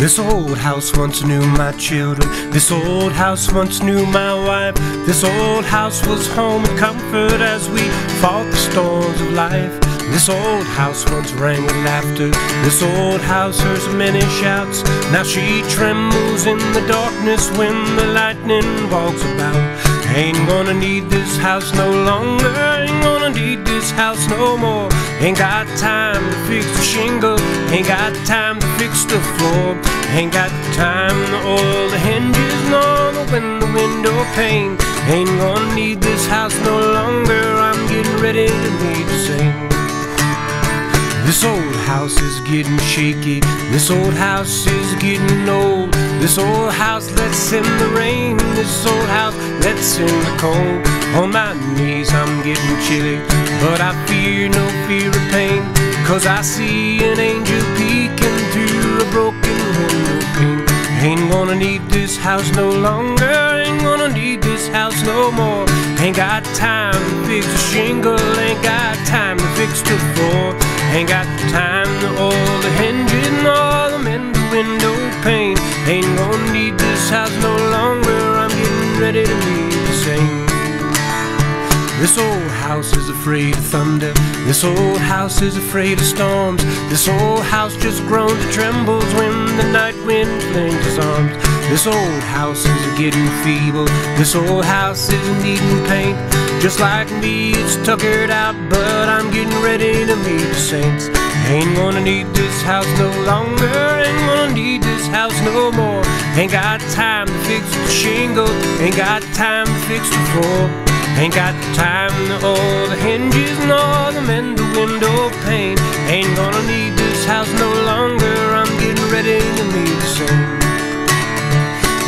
This old house once knew my children. This old house once knew my wife. This old house was home and comfort as we fought the storms of life. This old house once rang with laughter. This old house hears many shouts. Now she trembles in the darkness when the lightning walks about. Ain't gonna need this house no longer. Ain't gonna need this house no more. Ain't got time to fix the shingle. Ain't got time to fix the floor. Ain't got time to oil the hinges nor to win the window pane. Ain't gonna need this house no longer. I'm getting ready to need to sing. This old house is getting shaky. This old house is getting old. This old house lets in the rain. This old house lets in the cold. On my knees I'm getting chilly, but I fear no fear of pain. Cause I see an angel peeking through a broken window pane. Ain't gonna need this house no longer. Ain't gonna need this house no more. Ain't got time to fix the shingle. Ain't got time to fix the floor. Ain't got time to oil the hinges nor the mend the window pane. Ain't gonna need this house no longer. I'm getting ready to meet the same. This old house is afraid of thunder. This old house is afraid of storms. This old house just groans and trembles when the night wind flings his arms. This old house is getting feeble. This old house is needing paint. Just like me, it's tuckered out, but I'm getting ready to meet the saints. Ain't gonna need this house no longer. Ain't gonna need this house no more. Ain't got time to fix the shingle. Ain't got time to fix the floor. Ain't got the time to oil the hinges nor to mend the window pane. Ain't gonna need this house no longer. I'm getting ready to meet the.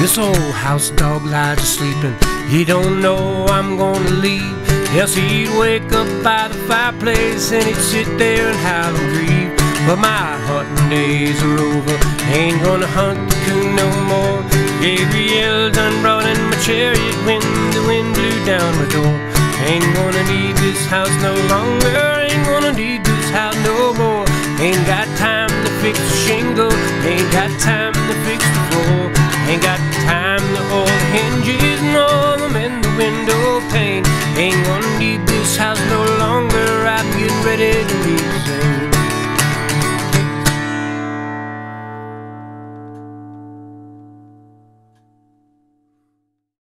This old house dog lies sleeping. He don't know I'm gonna leave. Else he'd wake up by the fireplace and he'd sit there and howl and grieve. But my hunting days are over. Ain't gonna hunt the coon no more. Gabriel done brought in my chariot when down my door. Ain't gonna need this house no longer. Ain't gonna need this house no more. Ain't got time to fix the shingle. Ain't got time to fix the floor. Ain't got time to oil the hinges nor to mend the window pane. Ain't gonna